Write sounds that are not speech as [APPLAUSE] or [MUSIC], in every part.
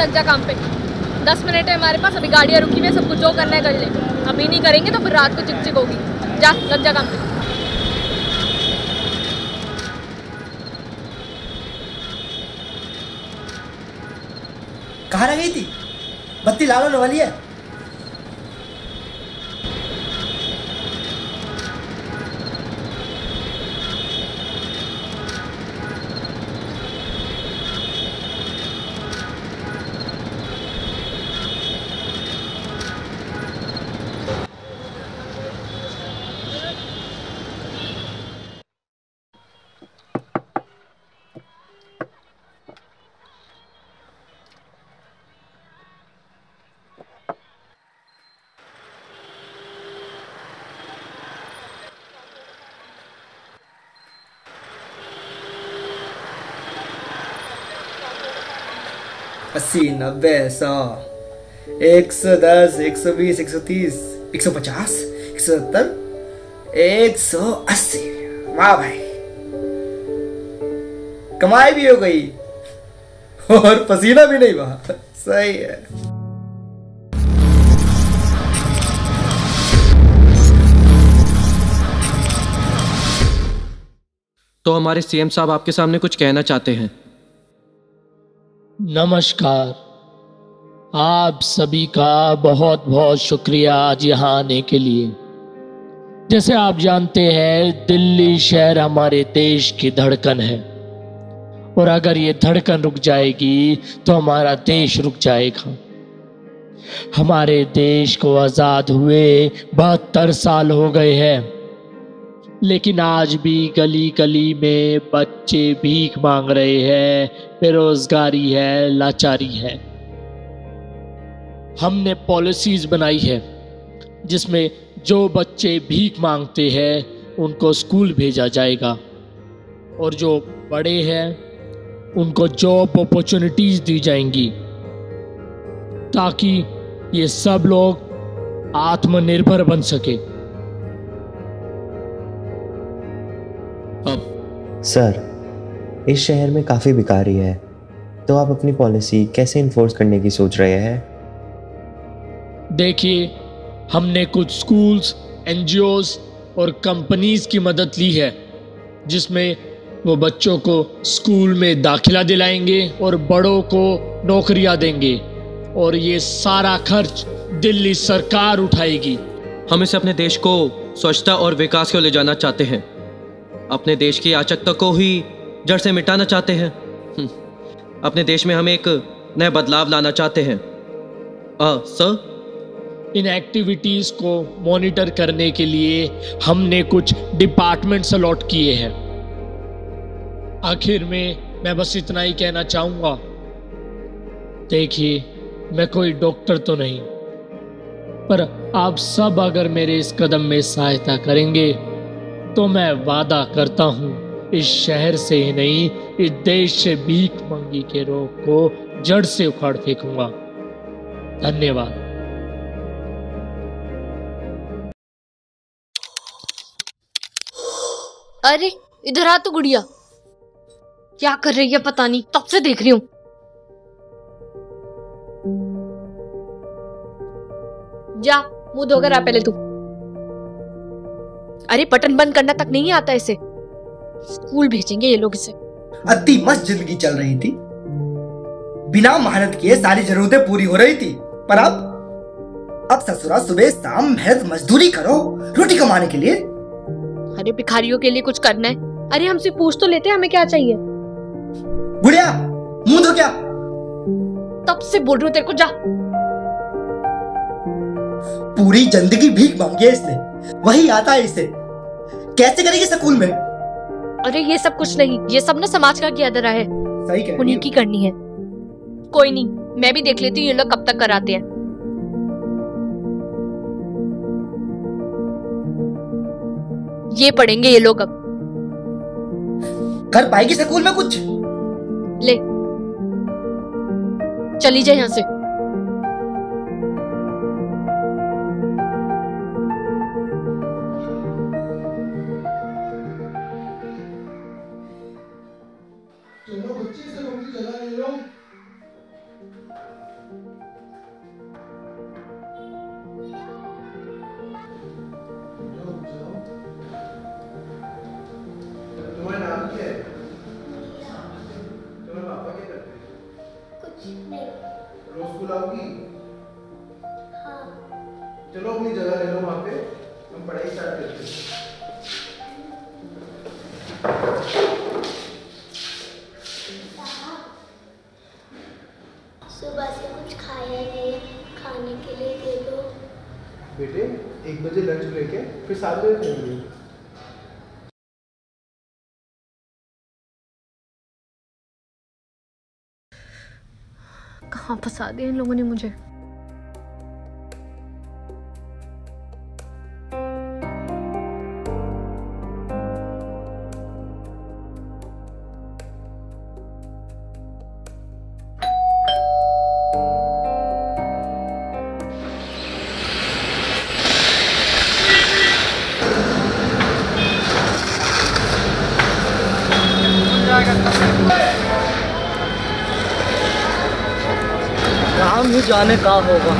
लग जा काम पे। दस मिनट है हमारे पास, अभी गाड़ियाँ रुकी हुई सब कुछ जो करना है कर ले। अभी नहीं करेंगे तो फिर रात को चिक चिक होगी। जा लग जा काम पे। कहाँ रह गई थी? बत्ती लाल वाली है। अस्सी, नब्बे, सौ, एक सौ दस, एक सौ बीस, एक सौ तीस, एक सौ पचास, एक सौ सत्तर, एक सौ अस्सी। वाह भाई। कमाई भी हो गई। और पसीना भी नहीं बहा। सही है। तो हमारे सीएम साहब आपके सामने कुछ कहना चाहते हैं। नमस्कार। आप सभी का बहुत बहुत शुक्रिया आज यहाँ आने के लिए। जैसे आप जानते हैं, दिल्ली शहर हमारे देश की धड़कन है। और अगर ये धड़कन रुक जाएगी तो हमारा देश रुक जाएगा। हमारे देश को आज़ाद हुए बहत्तर साल हो गए हैं। लेकिन आज भी गली गली में बच्चे भीख मांग रहे हैं, बेरोजगारी है, लाचारी है। हमने पॉलिसीज़ बनाई है, जिसमें जो बच्चे भीख मांगते हैं, उनको स्कूल भेजा जाएगा। और जो बड़े हैं, उनको जॉब अपॉर्चुनिटीज़ दी जाएँगी, ताकि ये सब लोग आत्मनिर्भर बन सके। अब। सर इस शहर में काफ़ी भिखारी है तो आप अपनी पॉलिसी कैसे इन्फोर्स करने की सोच रहे हैं? देखिए हमने कुछ स्कूल्स एनजीओज और कंपनीज़ की मदद ली है जिसमें वो बच्चों को स्कूल में दाखिला दिलाएँगे और बड़ों को नौकरियाँ देंगे और ये सारा खर्च दिल्ली सरकार उठाएगी। हम इसे अपने देश को स्वच्छता और विकास को ले जाना चाहते हैं। अपने देश की याचकता को ही जड़ से मिटाना चाहते हैं। हम्म, अपने देश में हम एक नया बदलाव लाना चाहते हैं। आ, सर? इन एक्टिविटीज़ को मॉनिटर करने के लिए हमने कुछ डिपार्टमेंट्स अलॉट किए हैं। आखिर में मैं बस इतना ही कहना चाहूँगा। देखिए मैं कोई डॉक्टर तो नहीं पर आप सब अगर मेरे इस कदम में सहायता करेंगे तो मैं वादा करता हूँ, इस शहर से ही नहीं, इस देश से भीख मंगी के रोग को जड़ से उखाड़ फेंकूँगा। धन्यवाद। अरे, इधर आ तो गुड़िया। क्या कर रही है पता नहीं, तब से देख रही हूँ। जा, मुँह धोकर आ पहले तू। अरे बटन बंद करना तक नहीं आता इसे। स्कूल भेजेंगे ये लोग इसे। अति मस्त ज़िंदगी चल रही थी। बिना मेहनत किए सारी जरूरतें पूरी हो रही थी। पर अब अब ससुरा सुबह शाम मेहनत मजदूरी करो रोटी कमाने के लिए। अरे भिखारियों के लिए कुछ करना है। अरे हमसे पूछ तो लेते हैं हमें क्या चाहिए? बुढ़िया मुँह धो क्या? तब से बोल रही हूँ तेरे को जा। पूरी ज़िंदगी भीख मांगी है इसने। वही आता है इसे। कैसे करेगी स्कूल में? अरे ये सब कुछ नहीं। ये सब ना समाज का किया धरा है। सही कह रही उन्हीं की करनी है। कोई नहीं मैं भी देख लेती हूँ ये लोग कब तक कराते हैं। ये पढ़ेंगे ये लोग अब। कर पाएगी स्कूल में कुछ? ले। चली जाए यहाँ से। सुबह से कुछ खाया नहीं खाने के लिए दे दो। बेटे एक बजे लंच ब्रेक है फिर सात बजे खाएँगे कहाँ फंसा दिया इन लोगों ने मुझे? ही जाने का होगा?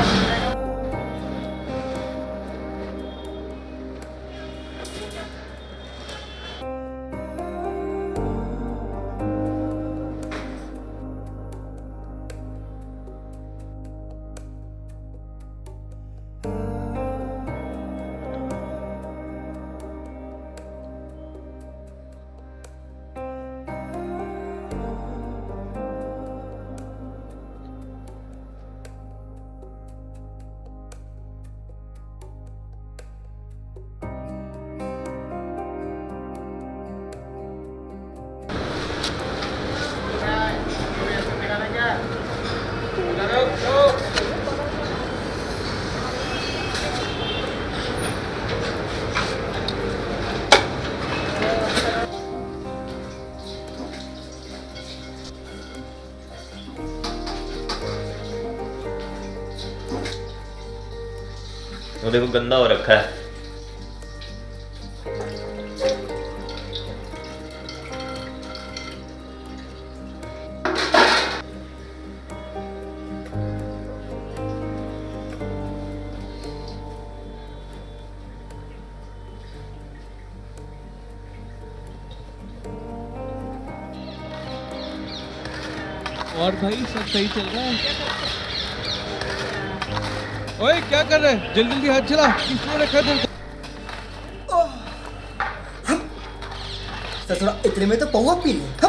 वो देखो गंदा हो रखा है और भाई, सब सही चल रहा है। ओए, क्या कर रहे हैं? जल्दी जल्दी हाथ चला। किसने रखा था थोड़ा इतने में तो पौवा पी ले।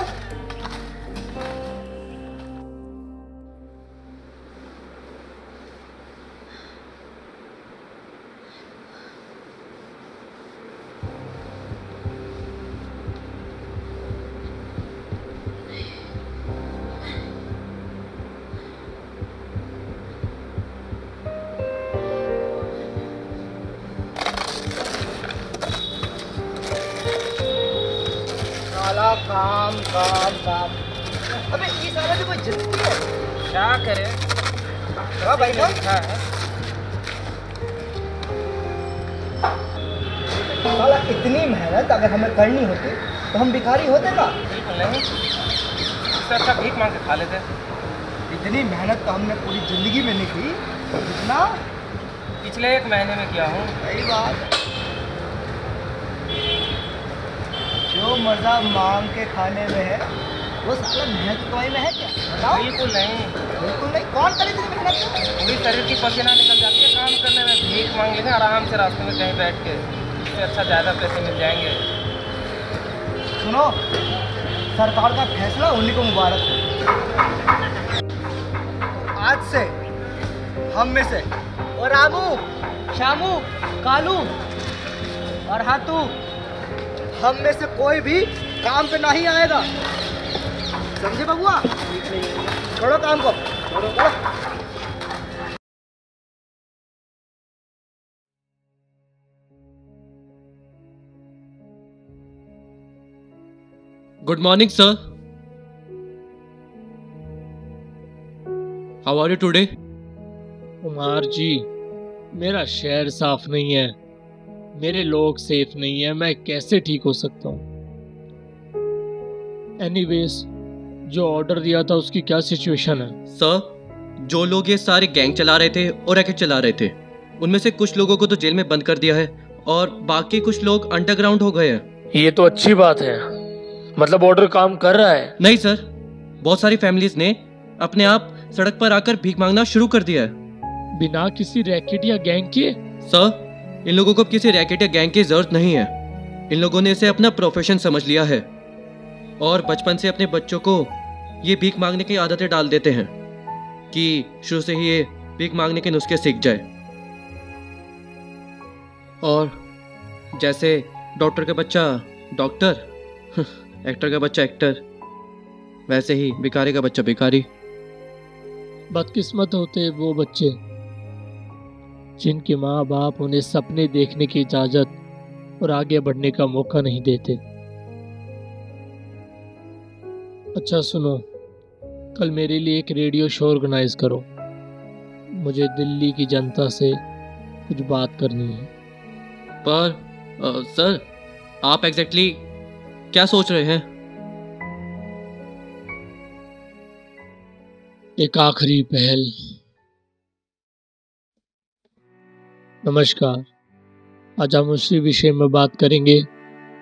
काम काम काम। अबे ये साला तो कोई ज़िंदगी है। क्या करे? हाँ भाई ना साला इतनी मेहनत अगर हमें करनी होती तो हम भिखारी होते का? नहीं। इससे अच्छा भीख मांग के खा लेते। इतनी मेहनत तो हमने पूरी ज़िंदगी में नहीं की जितना पिछले एक महीने में किया हूँ। सही बात। जो मज़ा मांग के खाने में है वो साला मेहनत कमाई में है क्या? बताओ। बिल्कुल नहीं। बिल्कुल नहीं। कौन करे इतनी मेहनत पूरी शरीर की पसीना निकल जाती है काम करने में। भीख मांग लेंगे आराम से रास्ते में कहीं बैठ के। इससे अच्छा ज़्यादा पैसे मिल जाएँगे। सुनो सरकार का फैसला उन्हीं को मुबारक हो। आज से हम में से और रामू श्यामू कालू और हाँ तू हम में से कोई भी काम पे नहीं आएगा। समझे बबुआ? छोड़ो काम को। छोड़ो छोड़ो। Good morning sir how are you today Kumar ji मेरा शहर साफ़ नहीं है। मेरे लोग सेफ़ नहीं है मैं कैसे ठीक हो सकता हूँ? एनीवेज जो ऑर्डर दिया था उसकी क्या सिचुएशन है? सर जो लोग ये सारे गैंग चला रहे थे और रैकेट चला रहे थे उनमें से कुछ लोगों को तो जेल में बंद कर दिया है और बाकी कुछ लोग अंडरग्राउंड हो गए हैं। ये तो अच्छी बात है। मतलब ऑर्डर काम कर रहा है। नहीं सर बहुत सारी फैमिलीज़ ने अपने आप सड़क पर आकर भीख मांगना शुरू कर दिया है। बिना किसी रैकेट या गैंग के सर इन लोगों को किसी रैकेट या गैंग की ज़रूरत नहीं है। इन लोगों ने इसे अपना प्रोफेशन समझ लिया है। और बचपन से अपने बच्चों को ये भीख मांगने की आदतें डाल देते हैं कि शुरू से ही ये भीख मांगने के नुस्खे सीख जाए। और जैसे डॉक्टर का बच्चा डॉक्टर एक्टर [LAUGHS] का बच्चा एक्टर वैसे ही भिखारी का बच्चा भिखारी। बदकिस्मत होते वो बच्चे। जिनके माँ बाप उन्हें सपने देखने की इजाज़त और आगे बढ़ने का मौका नहीं देते। अच्छा सुनो कल मेरे लिए एक रेडियो शो ऑर्गेनाइज करो। मुझे दिल्ली की जनता से कुछ बात करनी है। पर अ, सर आप एग्जैक्टली exactly क्या सोच रहे हैं? एक आखिरी पहल। नमस्कार। आज हम उसी विषय में बात करेंगे,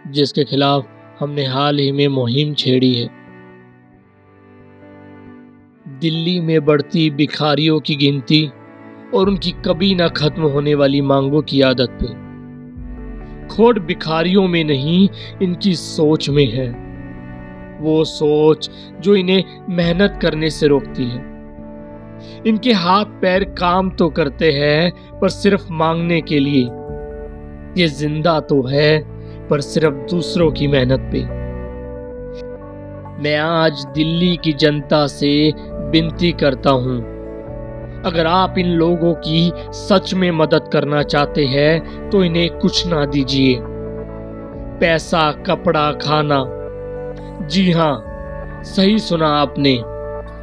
जिसके खिलाफ हमने हाल ही में मुहिम छेड़ी है। दिल्ली में बढ़ती भिखारियों की गिनती और उनकी कभी ना खत्म होने वाली मांगों की आदत पे। खोट भिखारियों में नहीं, इनकी सोच में है। वो सोच जो इन्हें मेहनत करने से रोकती है। इनके हाथ पैर काम तो करते हैं, पर सिर्फ़ मांगने के लिए। ये ज़िंदा तो है, पर सिर्फ़ दूसरों की मेहनत पे। मैं आज दिल्ली की जनता से विनती करता हूँ, अगर आप इन लोगों की सच में मदद करना चाहते हैं तो इन्हें कुछ ना दीजिए। पैसा, कपड़ा, खाना। जी हाँ सही सुना आपने।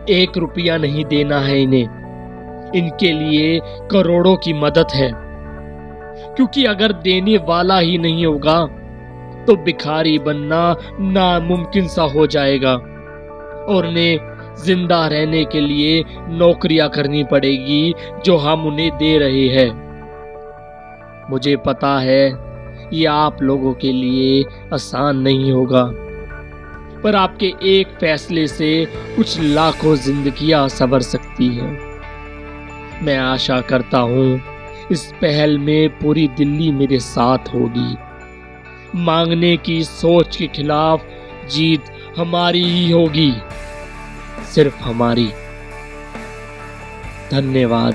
एक रुपया नहीं देना है इन्हें। इनके लिए करोड़ों की मदद है। क्योंकि अगर देने वाला ही नहीं होगा तो भिखारी बनना नामुमकिन सा हो जाएगा। और उन्हें ज़िंदा रहने के लिए नौकरियाँ करनी पड़ेगी, जो हम उन्हें दे रहे हैं। मुझे पता है, ये आप लोगों के लिए आसान नहीं होगा। पर आपके एक फैसले से कुछ लाखों जिंदगियाँ संवर सकती हैं। मैं आशा करता हूँ, इस पहल में पूरी दिल्ली मेरे साथ होगी। मांगने की सोच के खिलाफ जीत हमारी ही होगी। सिर्फ़ हमारी। धन्यवाद।